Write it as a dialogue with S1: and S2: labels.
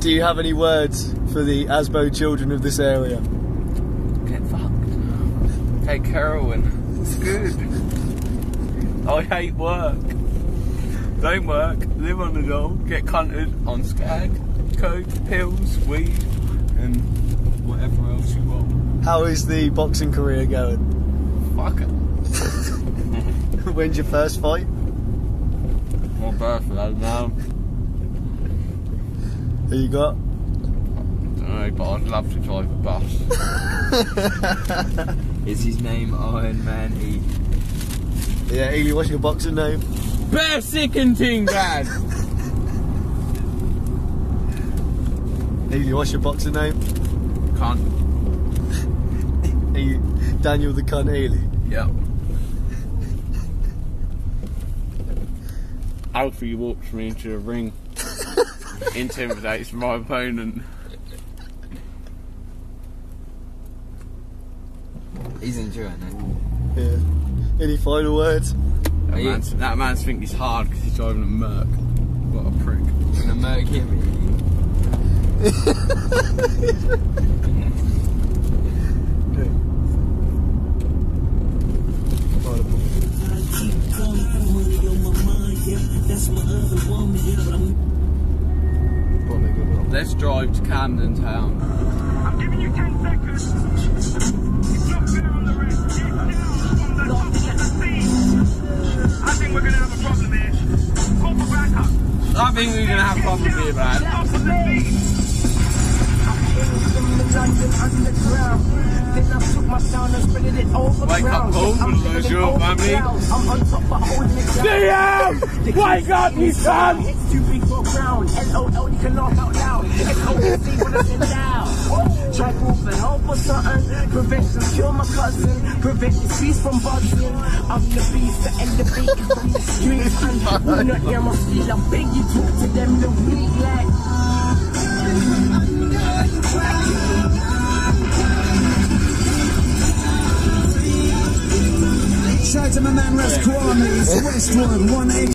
S1: Do you have any words for the Asbo children of this area?
S2: Get fucked. Take heroin. It's good. I hate work. Don't work, live on the dole, get cunted on skag, coke, pills, weed, and whatever else you want.
S1: How is the boxing career going?
S2: Fuck it.
S1: When's your first fight?
S2: My birthday now.
S1: Who you got?
S2: I Don't know, but I'd love to drive a bus.
S3: Is his name Iron Man E?
S1: Yeah, Eley, what's your boxing name?
S2: Bear sicking thing, Dad!
S1: Eley, what's your boxing name?
S2: Cunt.
S1: Are you Daniel the Cunt Eley?
S2: Yep. Alfie walks me into the ring, intimidates my opponent.
S3: He's enjoying it.
S1: Yeah. Any final words?
S2: That
S3: Are you-
S2: man's, that man's think he's hard because he's driving a Merc. What a prick.
S3: Gonna murk him.
S1: Probably a good one.
S2: Let's drive to Camden Town.
S4: I'm giving you 10 seconds. It's not fair on the rest. Get down from the top of the scene. I think we're going to have a problem here. Call for backup.
S2: I think we're gonna have problems here, man.
S4: Top of the scene.
S2: Wake up, Paul, for the your family. DM! Wake up, you son!
S4: It's too big for ground. LOL, you can laugh out loud. SOC when I sit down. Try for help or something. Prevention, kill my cousin. Prevent the peace from buzzing. I'm the beast, the end the beat from the streets. Who not hear my feel, I beg you talk to them the weak like.
S5: Shout out to my man Ras Kwame, it's Westwood, 180.